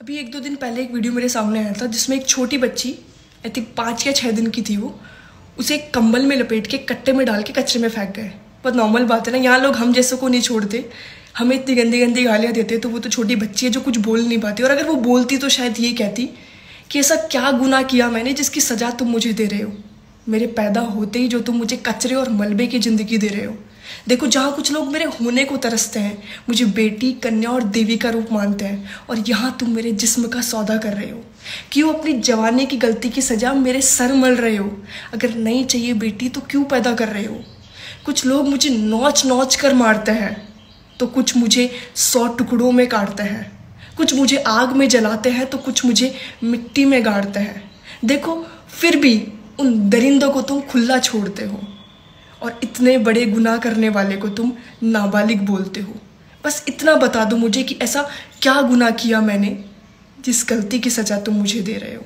अभी एक दो दिन पहले एक वीडियो मेरे सामने आया था, जिसमें एक छोटी बच्ची आई थिंक पाँच या छः दिन की थी वो, उसे एक कंबल में लपेट के कट्टे में डाल के कचरे में फेंक गए। बहुत नॉर्मल बात है ना, यहाँ लोग हम जैसे को नहीं छोड़ते, हमें इतनी गंदी गंदी गालियाँ देते तो वो तो छोटी बच्ची है जो कुछ बोल नहीं पाती। और अगर वो बोलती तो शायद ये कहती कि ऐसा क्या गुनाह किया मैंने जिसकी सज़ा तुम मुझे दे रहे हो? मेरे पैदा होते ही जो तुम मुझे कचरे और मलबे की ज़िंदगी दे रहे हो। देखो, जहाँ कुछ लोग मेरे होने को तरसते हैं, मुझे बेटी, कन्या और देवी का रूप मानते हैं, और यहाँ तुम मेरे जिस्म का सौदा कर रहे हो। क्यों अपनी जवानी की गलती की सजा मेरे सर मल रहे हो? अगर नहीं चाहिए बेटी तो क्यों पैदा कर रहे हो? कुछ लोग मुझे नोच नोच कर मारते हैं तो कुछ मुझे सौ टुकड़ों में काटते हैं। कुछ मुझे आग में जलाते हैं तो कुछ मुझे मिट्टी में गाड़ते हैं। देखो, फिर भी उन दरिंदों को तुम खुला छोड़ते हो। और इतने बड़े गुनाह करने वाले को तुम नाबालिग बोलते हो। बस इतना बता दो मुझे कि ऐसा क्या गुनाह किया मैंने, जिस गलती की सज़ा तुम मुझे दे रहे हो।